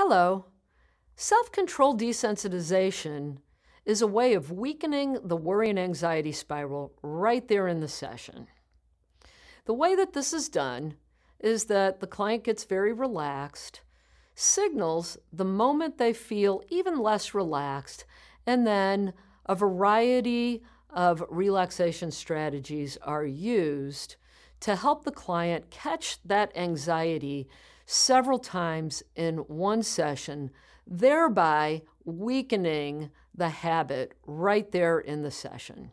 Hello. Self control desensitization is a way of weakening the worry and anxiety spiral right there in the session. The way that this is done is that the client gets very relaxed, signals the moment they feel even less relaxed, and then a variety of relaxation strategies are used to help the client catch that anxiety several times in one session, thereby weakening the habit right there in the session.